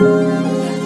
Música